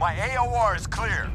My AOR is clear.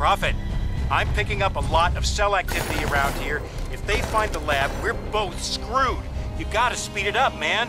Prophet, I'm picking up a lot of cell activity around here. If they find the lab, we're both screwed. You gotta speed it up, man.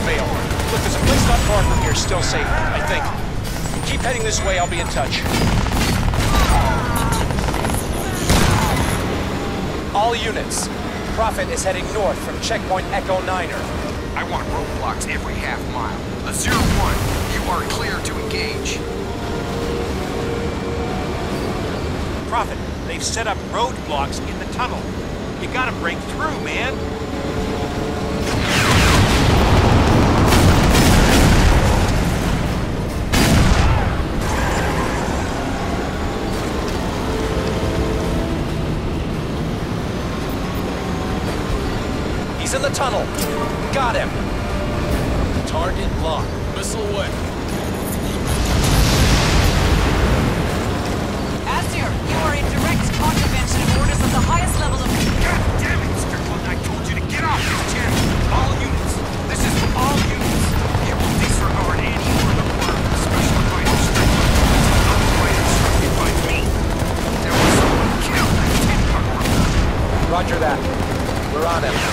Bail. Gotta bail. Look, there's a place not far from here, still safe, I think. Keep heading this way, I'll be in touch. All units. Prophet is heading north from checkpoint Echo Niner. I want roadblocks every half mile. A zero one, you are clear to engage. Prophet, they've set up roadblocks in the tunnel. You gotta break through, man. the tunnel. Got him. Target locked. Missile away. Azir, you are in direct contravention of orders of the highest level of... God damn it, Strickland, I told you to get off this chair. All units, this is for all units. It will disregard any order or special advice. Strickland was otherwise instructed by me. There was someone killed at 10 Roger that. We're on him.